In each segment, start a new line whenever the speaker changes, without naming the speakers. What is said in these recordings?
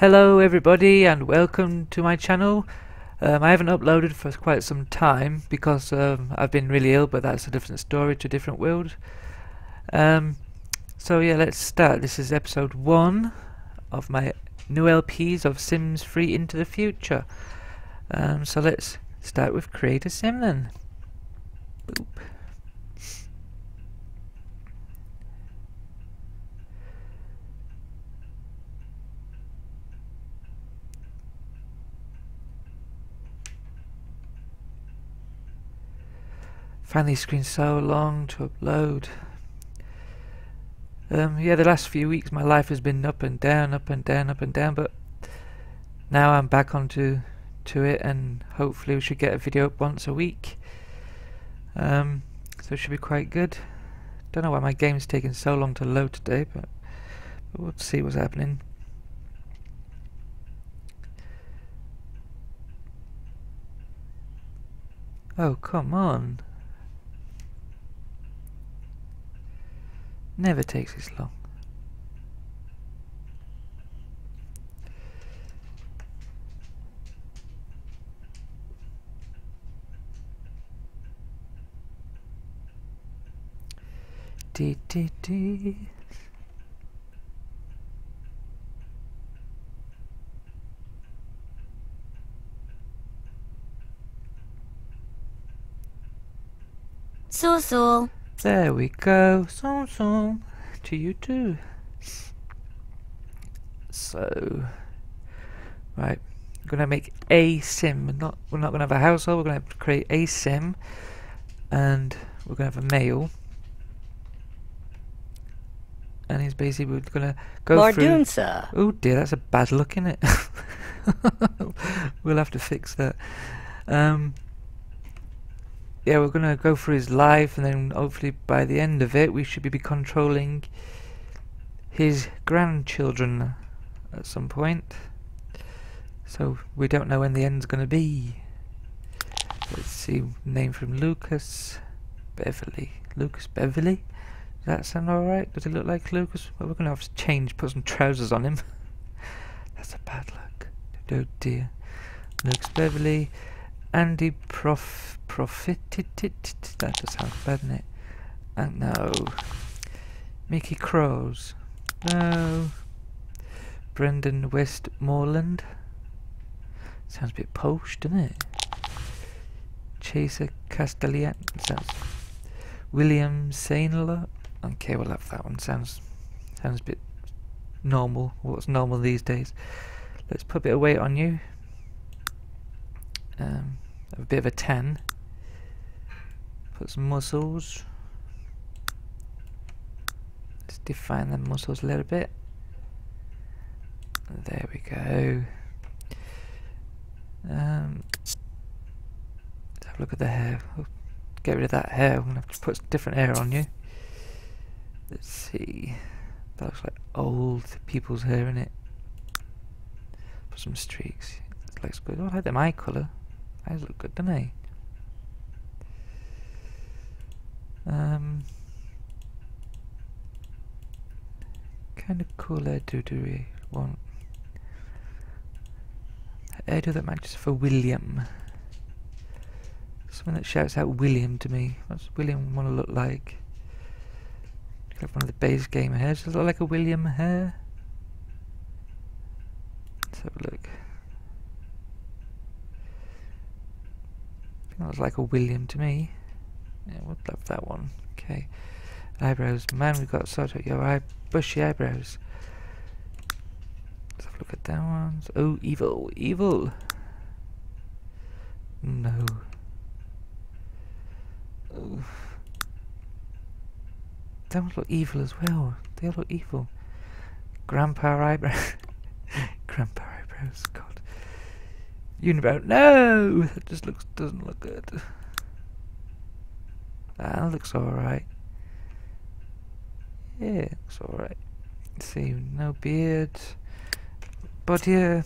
Hello everybody and welcome to my channel. Um, I haven't uploaded for quite some time because um, I've been really ill but that's a different story to a different world. Um, so yeah let's start. This is episode 1 of my new LPs of Sims 3 Into the Future. Um, so let's start with create a sim then. Boop. Find these screens so long to upload. Um, yeah, the last few weeks my life has been up and down, up and down, up and down, but now I'm back onto to it and hopefully we should get a video up once a week. Um, so it should be quite good. Don't know why my game's taking so long to load today, but, but we'll see what's happening. Oh, come on. Never takes this long. Dee dee dee.
Susul.
There we go. Song song to you too. So, right, we're gonna make a sim. We're not we're not gonna have a household. We're gonna have to create a sim, and we're gonna have a male. And he's basically we're gonna go through.
Mordoon, sir.
Oh dear, that's a bad look, isn't it? we'll have to fix that. Um, yeah, we're gonna go through his life, and then hopefully by the end of it, we should be controlling his grandchildren at some point. So we don't know when the end's gonna be. Let's see, name from Lucas Beverly. Lucas Beverly. Does that sound alright? Does it look like Lucas? Well, we're gonna have to change, put some trousers on him. That's a bad look. Oh dear. Lucas Beverly. Andy Prof Profited that does sound bad, doesn't it? And no. Mickey Crows. No. Brendan Westmoreland. Sounds a bit posh, doesn't it? Chaser Castellan sounds William Sainler. Okay, we'll have that one. Sounds sounds a bit normal. What's normal these days? Let's put a bit of weight on you. A bit of a 10. Put some muscles. Let's define the muscles a little bit. There we go. Um, let's have a look at the hair. Get rid of that hair. I'm gonna have to put different hair on you. Let's see. That looks like old people's hair in it. Put some streaks. It looks good. Oh, I like them eye colour. Eyes look good, don't? Um, kind of cool hairdo do we want? Hairdo that matches for William. Someone that shouts out William to me. What's William want to look like? Like one of the base game hairs. Does it look like a William hair? Let's have a look. That was like a William to me. Yeah, we'll love that one. Okay. Eyebrows. Man, we've got sort of your eye bushy eyebrows. Let's have a look at that one. Oh, evil. Evil. No. Oh. They all look evil as well. They all look evil. Grandpa eyebrows. Grandpa eyebrows. God. Unibrow. No! That just looks doesn't look good. That looks alright. Yeah, looks alright. See, no beard. But yeah.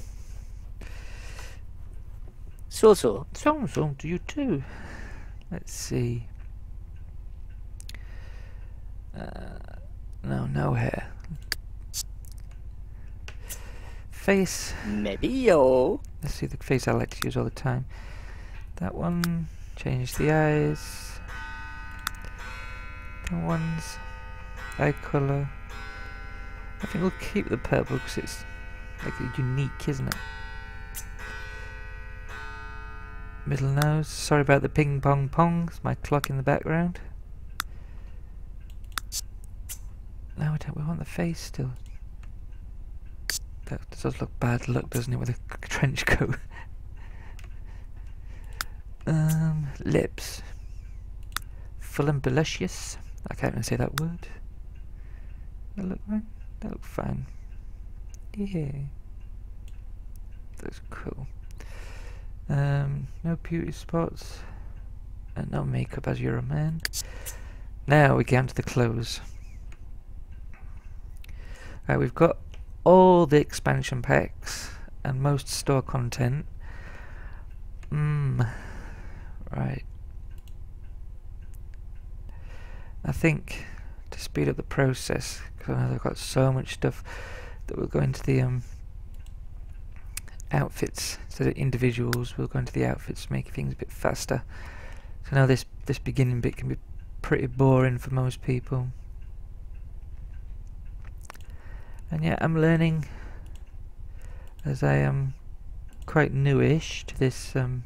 So so.
So so to you too. Let's see. Uh, no, no hair face.
Maybe yo.
Let's see the face I like to use all the time. That one. Change the eyes. The one's eye colour. I think we'll keep the purple because it's like unique, isn't it? Middle nose. Sorry about the ping pong pong. It's my clock in the background. No, we don't. We want the face still. That does look bad look, doesn't it, with a trench coat? um, lips. Full and voluptuous. I can't even say that word. That look fine. That look fine. Yeah. That's cool. Um, no beauty spots. And no makeup as you're a man. Now we get onto the clothes. Right, we've got all the expansion packs and most store content. Mmm. Right. I think to speed up the process, because I know they've got so much stuff that will go into the um, outfits instead of individuals. We'll go into the outfits, make things a bit faster. So now this this beginning bit can be pretty boring for most people. And yeah, I'm learning as I am quite newish to this um,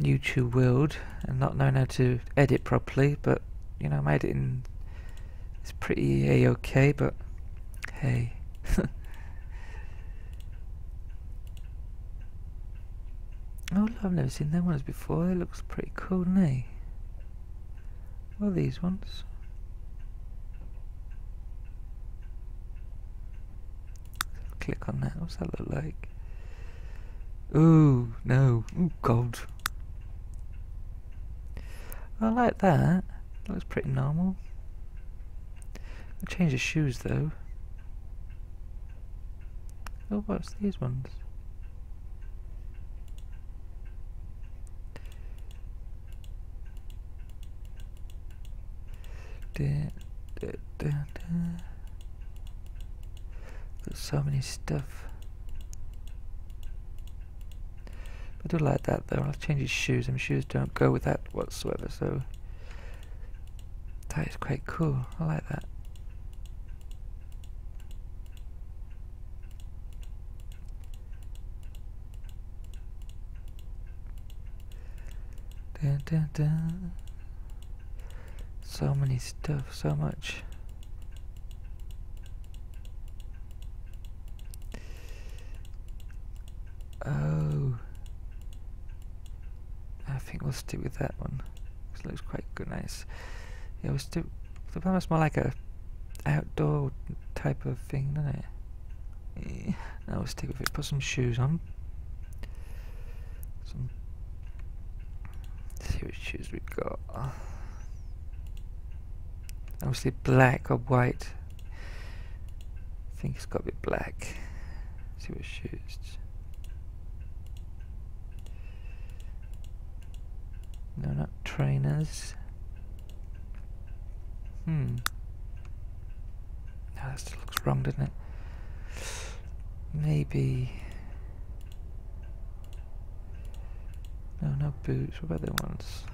YouTube world and not knowing how to edit properly, but you know, my editing is pretty a-okay, but hey. oh, I've never seen them ones before. It looks pretty cool, doesn't it? Are these ones? Click on that. What's that look like? Ooh, no. Ooh, gold. I like that. Looks pretty normal. I'll change the shoes though. Oh, what's these ones? Da, da, da, There's so many stuff. I do like that though. I'll change his shoes. and shoes don't go with that whatsoever, so that is quite cool. I like that. Dun, dun, dun. So many stuff, so much. Oh. I think we'll stick with that one. It looks quite good, nice. Yeah, we'll stick. The is more like a outdoor type of thing, doesn't it? Yeah. Now we'll stick with it. Put some shoes on. Some. Let's see what shoes we've got. Obviously black or white. I think it's got to be black. Let's see what shoes. No, not trainers. Hmm. No, that still looks wrong, doesn't it? Maybe... No, no boots. What about the ones?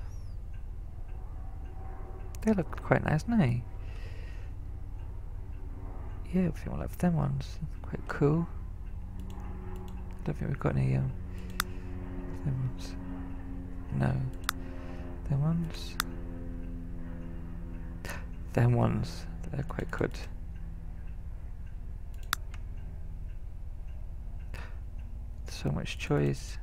They look quite nice, don't they? Yeah, I think we'll have them ones. Quite cool. I don't think we've got any um, them ones. No. Them ones. Them ones. They're quite good. So much choice.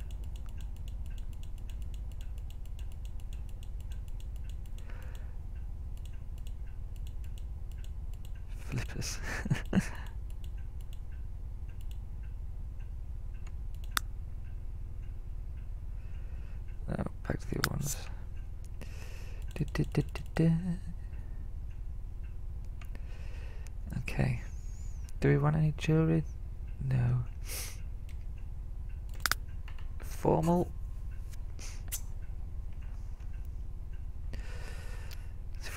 Flippers. now oh, back to the other ones. Okay. Do we want any jewelry? No. Formal.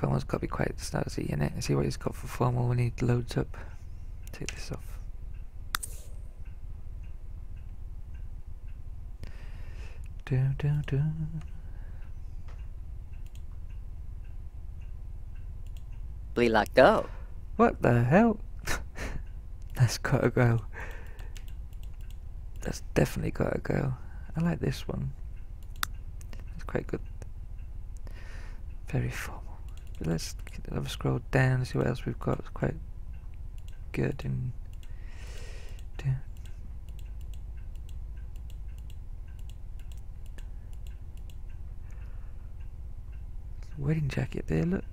Formal's got to be quite snazzy in it. See what he's got for formal when he loads up. Take this off. Do, do, do.
Bli like go.
What the hell? That's gotta go. That's definitely gotta go. I like this one. It's quite good. Very formal. Let's have a scroll down and see what else we've got. It's quite good and. Wedding jacket there, look.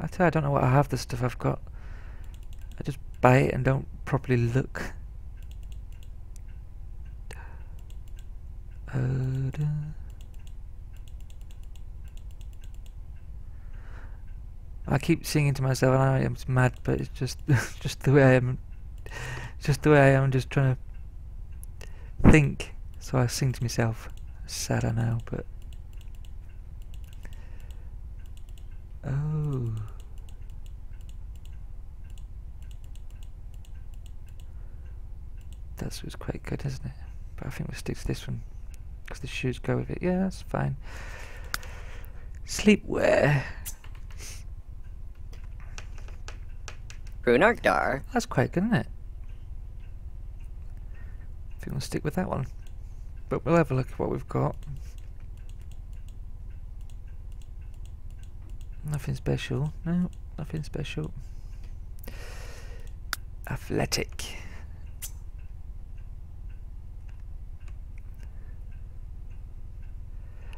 I tell you, I don't know what I have the stuff I've got. I just buy it and don't properly look. Uh, da. I keep singing to myself, and I am mad, but it's just, just the way I am. Just the way I am. I'm just trying to think, so I sing to myself. Sad, I know, but. Oh. That's was quite good, isn't it? But I think we'll stick to this one because the shoes go with it. Yeah, that's fine. Sleepwear.
Brunarkdar.
That's quite good, isn't it? I think we'll stick with that one. But we'll have a look at what we've got. Nothing special. No, nothing special. Athletic.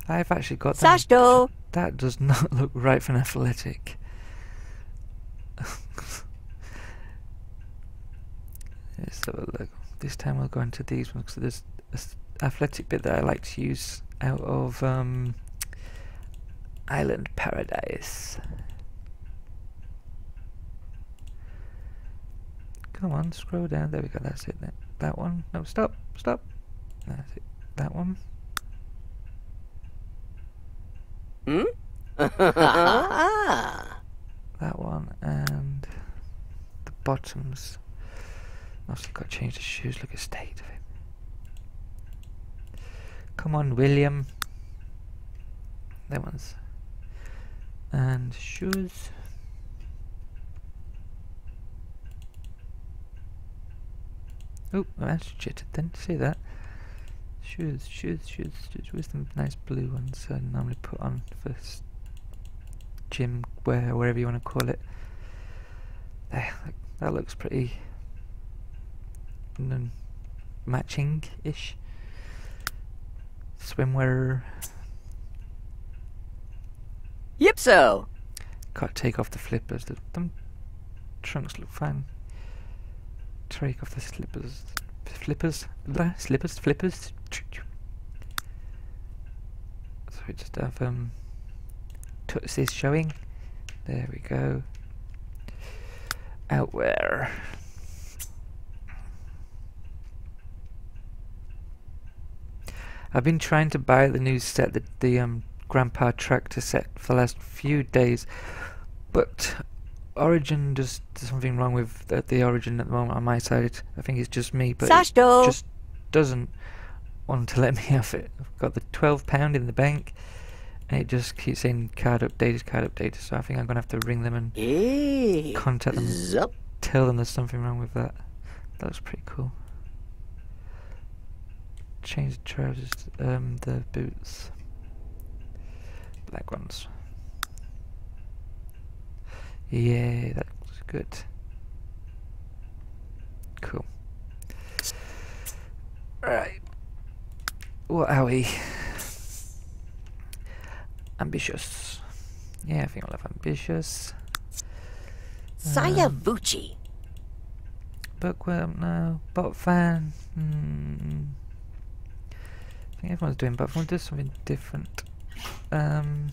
I've actually got that. That does not look right for an athletic. Let's have a look. This time we'll go into these ones because there's an athletic bit that I like to use out of um, Island Paradise. Come on, scroll down. There we go. That's it. That, that one. No, stop. Stop. That's it. That one.
Hmm?
That one. And the bottoms. Also got to change the shoes. Look at state of it. Come on, William. That one's. And shoes. Oh, that's jittered then. See that? Shoes, shoes, shoes, shoes. Where's the nice blue ones I normally put on for gym wear, whatever you want to call it? There, that looks pretty n- matching-ish. Swimwear.
Yipso.
Can't take off the flippers. The, them trunks look fine. Take off the slippers. Flippers? Blah, slippers? Flippers? So we just have um, tootsies showing. There we go. Outwear. I've been trying to buy the new set, the, the um, Grandpa Tractor set, for the last few days, but Origin just there's something wrong with the, the Origin at the moment on my side. I think it's just me, but it
Sashto.
just doesn't want to let me have it. I've got the twelve pound in the bank, and it just keeps saying card updated, card updated. So I think I'm gonna have to ring them and
Eh.
contact them,
Zup.
tell them there's something wrong with that. That looks pretty cool. Change the trousers, um, the boots, black ones. Yeah, that looks good. Cool. Right. What are we? Ambitious. Yeah, I think I'll have ambitious.
Saya Vucci.
Bookworm, no. Bot fan. Hmm. I think everyone's doing, but everyone do something different. Um.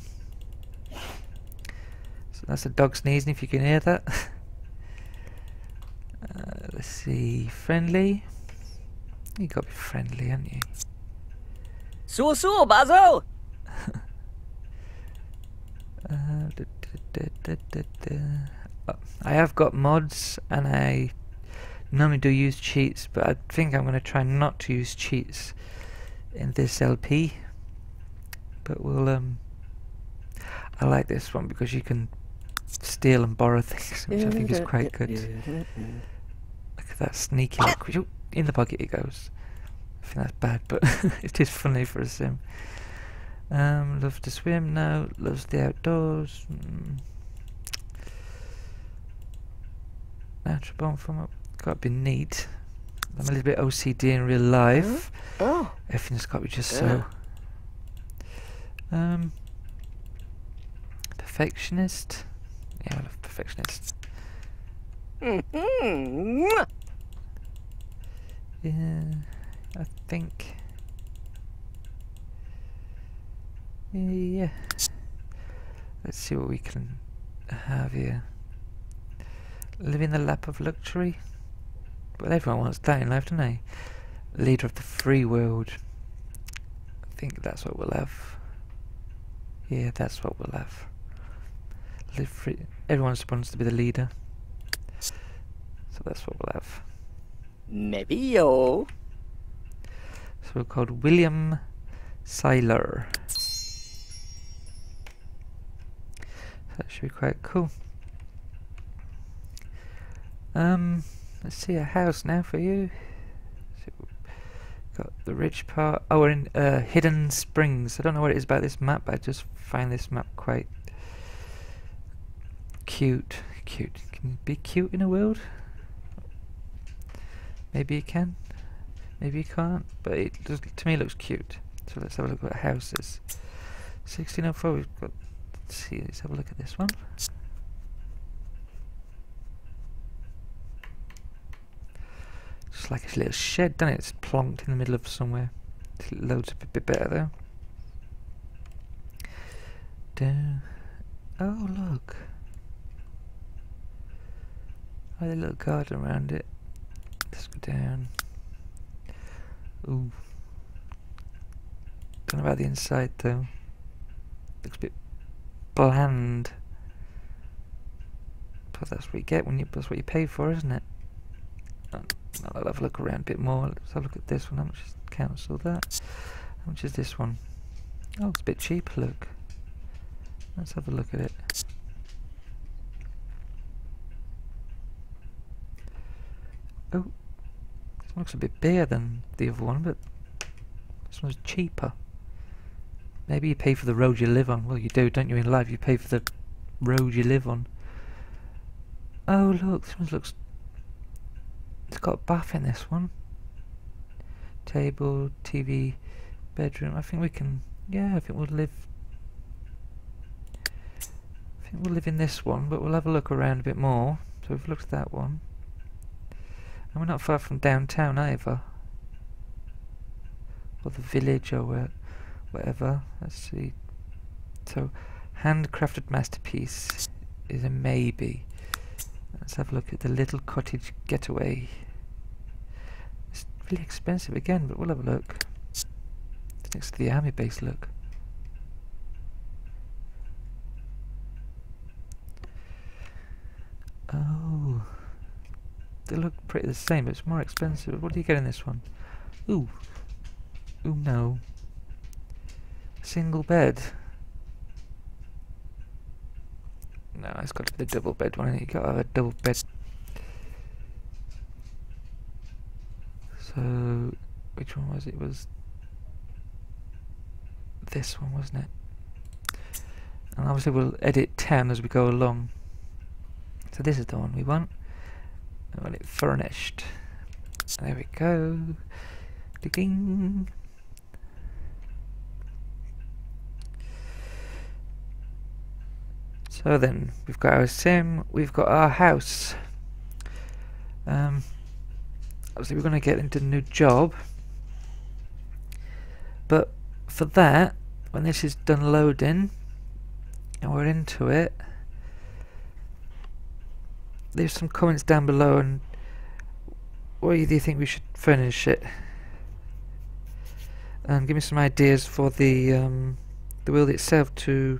So that's a dog sneezing. If you can hear that. uh, let's see. Friendly. You got to be friendly, haven't you?
Sul Sul, Bazo.
Uh, duh, duh, Da, da, da, da. Uh, I have got mods and I normally do use cheats, but I think I'm going to try not to use cheats in this LP. But we'll um I like this one because you can steal and borrow things, which I think is quite good. Look at that sneaky look. In the pocket it goes. I think that's bad, but it is funny for a sim. Um, loves to swim now, loves the outdoors. Mm. Natural bone from up. Gotta be neat. I'm a little bit OCD in real life.
Oh.
Everything's got to be just so. Um, perfectionist. Yeah, I love perfectionist.
Mm-hmm.
Yeah, I think. Yeah. Let's see what we can have here. Live in the lap of luxury. Well, everyone wants that in life, don't they? Leader of the free world. I think that's what we'll have. Yeah, that's what we'll have. Live free. Everyone wants to be the leader. So that's what we'll have.
Maybe yo.
So we're called William Seiler. That should be quite cool. Um, let's see a house now for you. Got the rich part. Oh, we're in uh, Hidden Springs. I don't know what it is about this map. But I just find this map quite cute. Cute. Can you be cute in a world? Maybe you can. Maybe you can't. But it does, to me looks cute. So let's have a look at houses. 1604. We've got. Let's see. Let's have a look at this one. Just like a little shed, doesn't it? It's plonked in the middle of somewhere. It loads a bit better though. Down. Oh look. Oh, the little garden around it. Let's go down. Ooh. Don't know about the inside though. Looks a bit bland. But that's what you get when you that's what you pay for, isn't it? I'll have a look around a bit more. Let's have a look at this one. How much is council that? How much is this one? Oh, it's a bit cheap, look. Let's have a look at it. Oh, this looks a bit bigger than the other one, but this one's cheaper. Maybe you pay for the road you live on. Well, you do, don't you, in life? You pay for the road you live on. Oh, look, this one looks... It's got bath in this one. Table, TV, bedroom. I think we can... Yeah, I think we'll live... I think we'll live in this one, but we'll have a look around a bit more. So we've looked at that one. And we're not far from downtown either. Or the village or where, whatever. Let's see. So, handcrafted masterpiece is a maybe. Let's have a look at the little cottage getaway. Really expensive again, but we'll have a look. It's next to the army base, look. Oh. They look pretty the same, but it's more expensive. What do you get in this one? Ooh. Ooh, no. Single bed. No, it's got to be the double bed one. You got to have a double bed. So, which one was it? it? Was this one, wasn't it? And obviously we'll edit 10 as we go along. So this is the one we want. We want it furnished. There we go. Ding. So then, we've got our sim, we've got our house. Um, obviously we're going to get into a new job. But for that, when this is done loading, and we're into it, leave some comments down below and what do you think we should furnish it? And give me some ideas for the um, the world itself to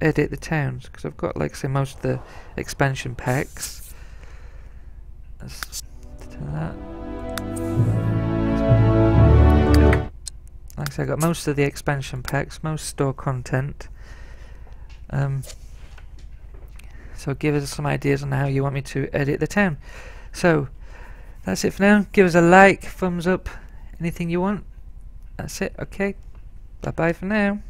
edit the towns because I've got like say most of the expansion packs. Let's do that. Like I said, I got most of the expansion packs, most store content. Um, so give us some ideas on how you want me to edit the town. So that's it for now. Give us a like, thumbs up, anything you want. That's it. Okay. Bye bye for now.